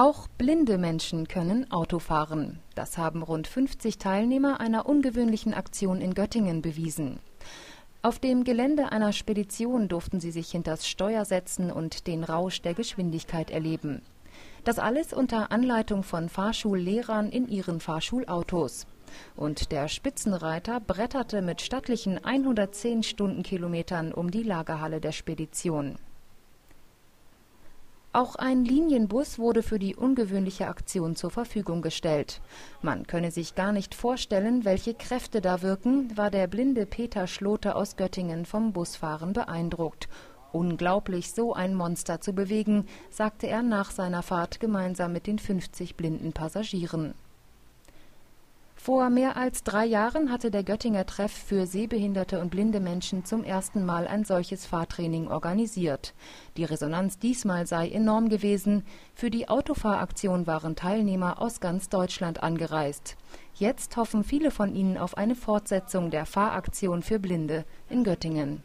Auch blinde Menschen können Auto fahren. Das haben rund 50 Teilnehmer einer ungewöhnlichen Aktion in Göttingen bewiesen. Auf dem Gelände einer Spedition durften sie sich hinters Steuer setzen und den Rausch der Geschwindigkeit erleben. Das alles unter Anleitung von Fahrschullehrern in ihren Fahrschulautos. Und der Spitzenreiter bretterte mit stattlichen 110 Stundenkilometern um die Lagerhalle der Spedition. Auch ein Linienbus wurde für die ungewöhnliche Aktion zur Verfügung gestellt. Man könne sich gar nicht vorstellen, welche Kräfte da wirken, war der blinde Peter Schlote aus Göttingen vom Busfahren beeindruckt. Unglaublich, so ein Monster zu bewegen, sagte er nach seiner Fahrt gemeinsam mit den 50 blinden Passagieren. Vor mehr als drei Jahren hatte der Göttinger Treff für sehbehinderte und blinde Menschen zum ersten Mal ein solches Fahrtraining organisiert. Die Resonanz diesmal sei enorm gewesen. Für die Autofahraktion waren Teilnehmer aus ganz Deutschland angereist. Jetzt hoffen viele von ihnen auf eine Fortsetzung der Fahraktion für Blinde in Göttingen.